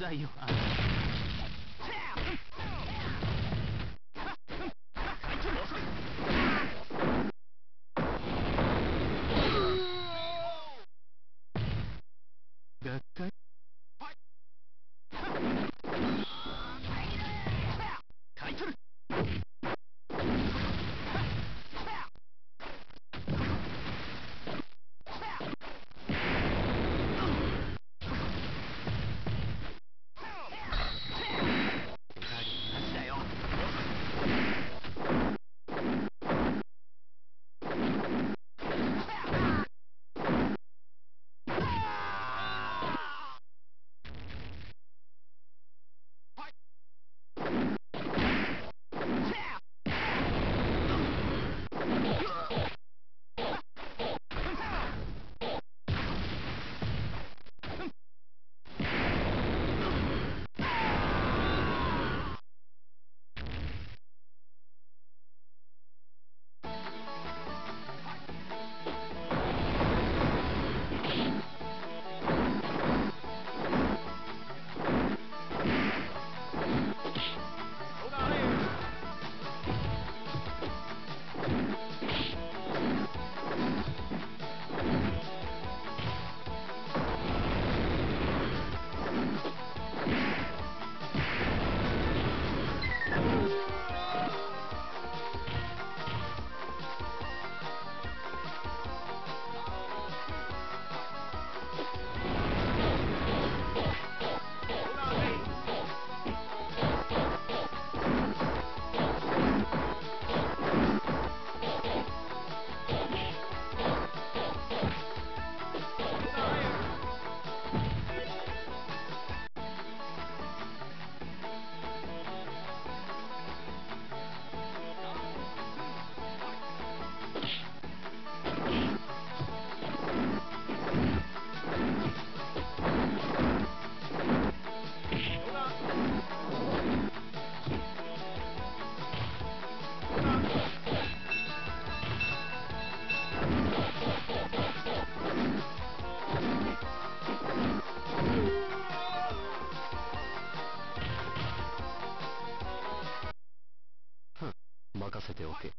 ざいよあんた任せておけ。